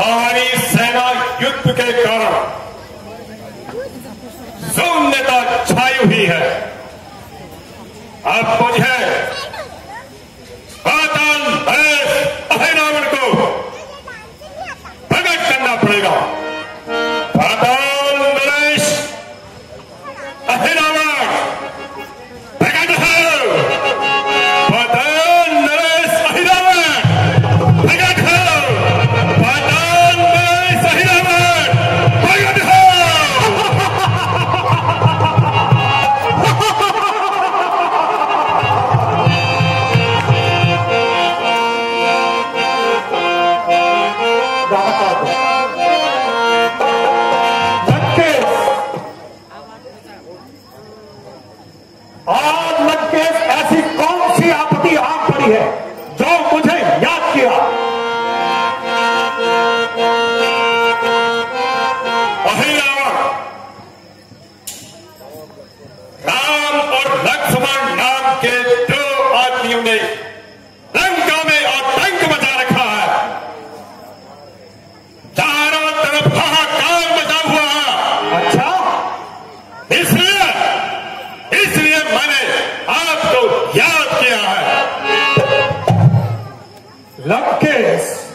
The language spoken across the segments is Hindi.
हमारी सेना युद्ध के कारण शून्यता छाई हुई है। अब मुझे Luck case.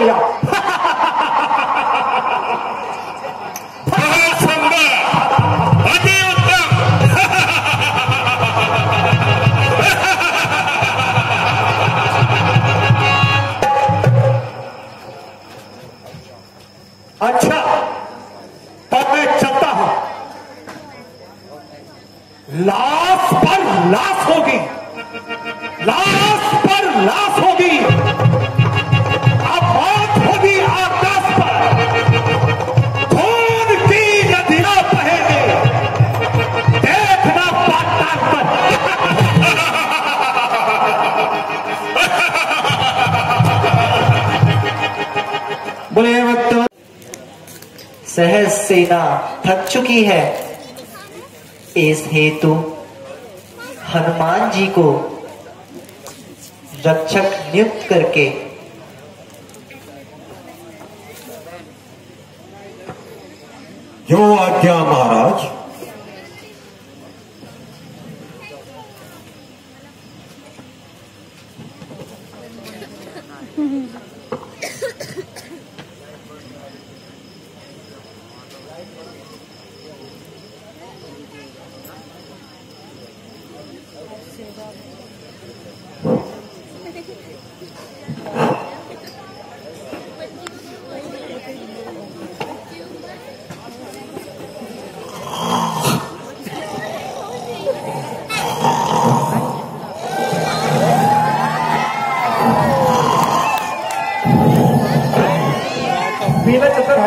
गया अच्छा तब मैं चलता हूँ। लाश पर लाश होगी। बोले भक्तों सहज सेना थक चुकी है। इस हेतु हनुमान जी को रक्षक नियुक्त करके जो आज्ञा महाराज।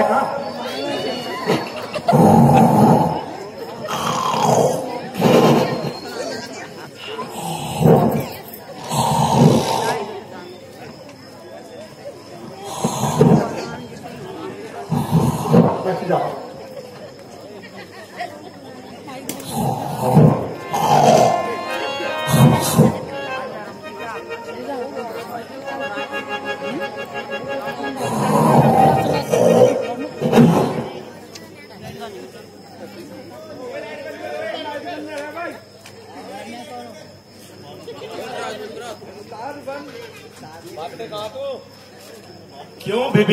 right now.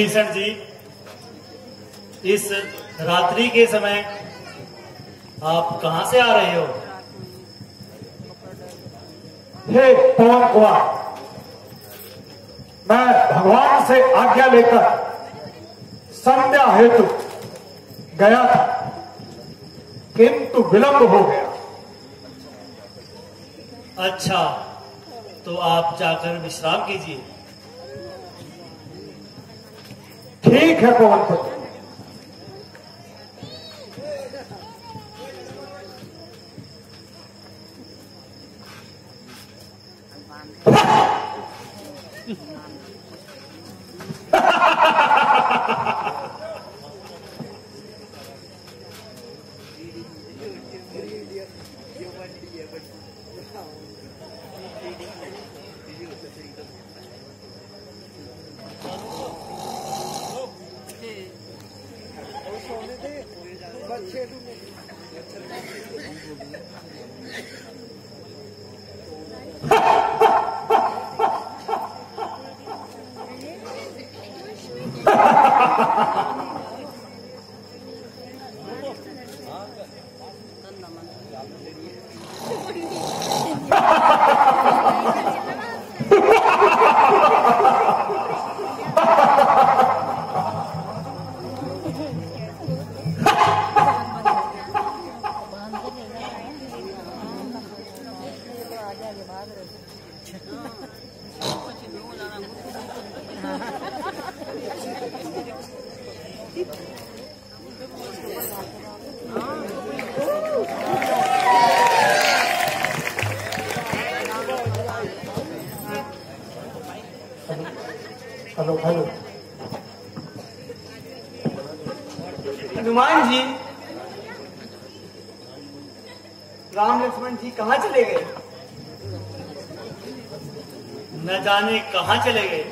भीषण जी इस रात्रि के समय आप कहाँ से आ रहे हो? हे पवन कुमार मैं भगवान से आज्ञा लेकर संध्या हेतु गया था किंतु विलंब हो गया। अच्छा तो आप जाकर विश्राम कीजिए। ठीक है पवन पुत्र हेलो हेलो हनुमान जी राम लक्ष्मण जी कहाँ चले गए न जाने कहाँ चले गए।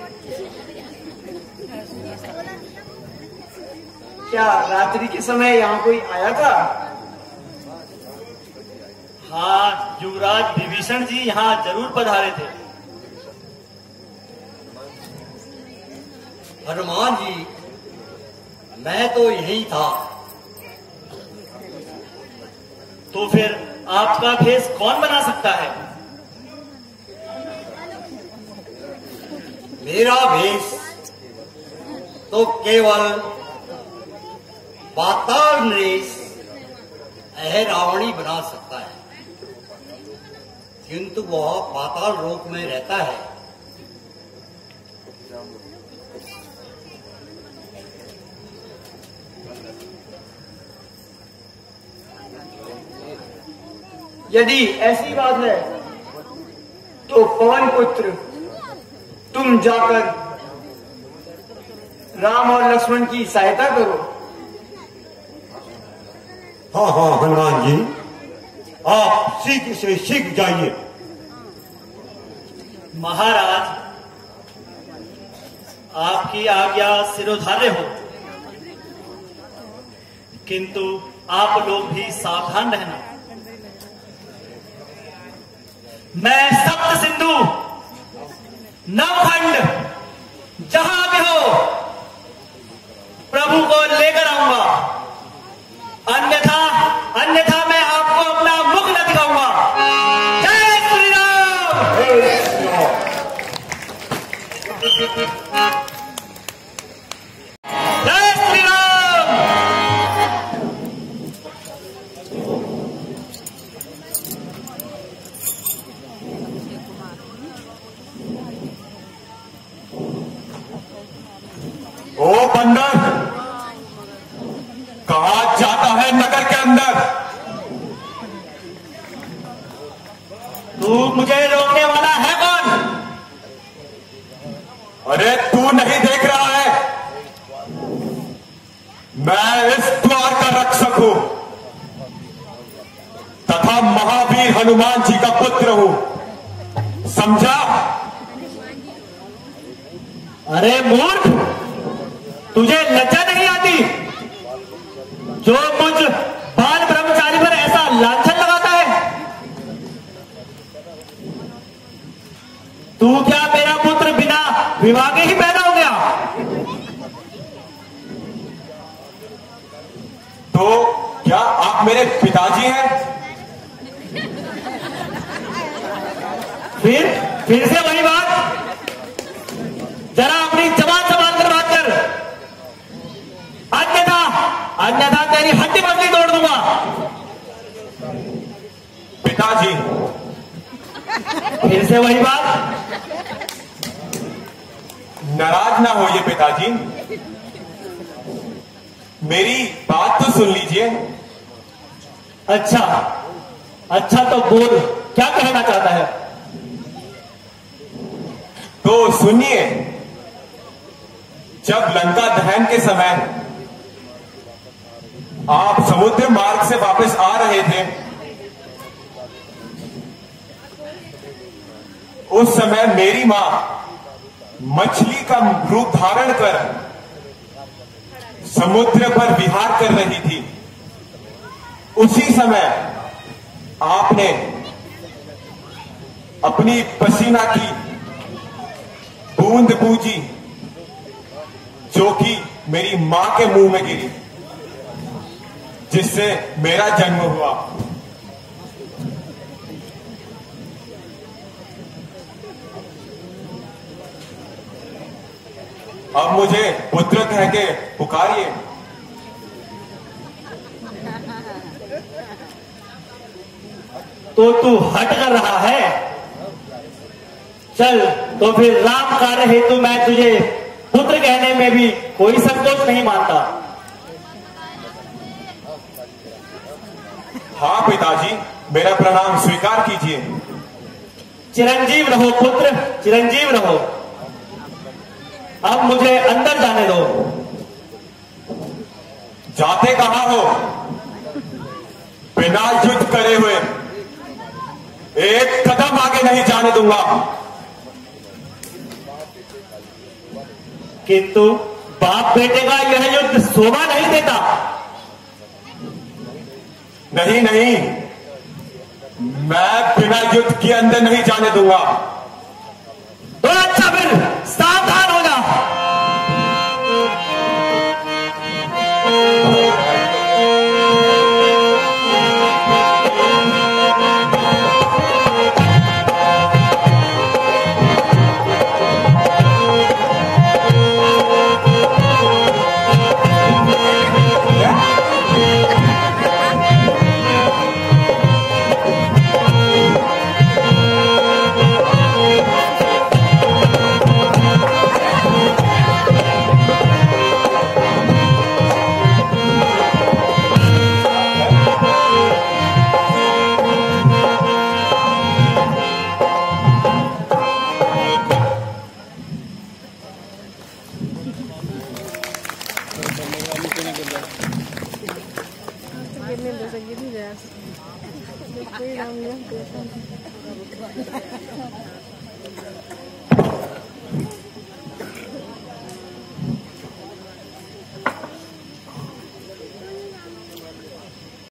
क्या रात्रि के समय यहाँ कोई आया था? हाँ युवराज विभीषण जी यहाँ ज़रूर पधारे थे। हनुमान जी, मैं तो यही था। तो फिर आपका भेष कौन बना सकता है? मेरा भेष तो केवल पाताल नरेश रावणी बना सकता है। किंतु वह पाताल लोक में रहता है। यदि ऐसी बात है तो पवन पुत्र तुम जाकर राम और लक्ष्मण की सहायता करो। हाँ हाँ हनुमान जी। आप शीघ्र से शीघ्र जाइए। महाराज आपकी आज्ञा सिरोधार्य हो। किंतु आप लोग भी सावधान रहना। मैं सप्त सिंधु नवखंड जहाँ भी हो प्रभु को लेकर आऊँगा। अन्यथा कहा जाता है नगर के अंदर। तू मुझे रोकने वाला है कौन? अरे तू नहीं देख रहा है। मैं इस द्वार का रक्षक हूँ। तथा महावीर हनुमान जी का पुत्र हूँ। समझा? अरे मूर्ख, तुझे लज्जा नहीं आती? जो कुछ बाल ब्रह्मचारी पर ऐसा लांछन लगाता है। तू क्या मेरा पुत्र बिना विवाह के ही पैदा हो गया? तो क्या आप मेरे पिताजी हैं? फिर फिर से वही बात। जरा अपनी जबान संभाल कर बात कर अन्यथा अन्यथा तेरी हड्डी बदली तोड़ दूँगा। पिताजी, फिर से वही बात। नाराज़ ना होइए पिताजी। मेरी बात तो सुन लीजिए। अच्छा अच्छा तो बोल, क्या कहना चाहता है? तो सुनिए, जब लंका दहन के समय आप समुद्र मार्ग से वापस आ रहे थे। उस समय मेरी माँ मछली का रूप धारण कर समुद्र पर विहार कर रही थी। उसी समय आपने अपनी पसीना की बूंद पूजी जो कि मेरी माँ के मुँह में गिरी। जिससे मेरा जन्म हुआ। अब मुझे पुत्र कह के पुकारिए। तो तू हट कर रहा है? चल तो फिर राम कार्य हेतु मैं तुझे पुत्र कहने में भी कोई संकोच नहीं मानता। हाँ पिताजी मेरा प्रणाम स्वीकार कीजिए। चिरंजीव रहो पुत्र चिरंजीव रहो। अब मुझे अंदर जाने दो। जाते कहा हो? बिना युद्ध करे हुए। एक कदम आगे नहीं जाने दूँगा। किंतु बाप बेटे का यह युद्ध शोभा नहीं देता। नहीं नहीं। मैं बिना युद्ध के अंदर नहीं जाने दूँगा।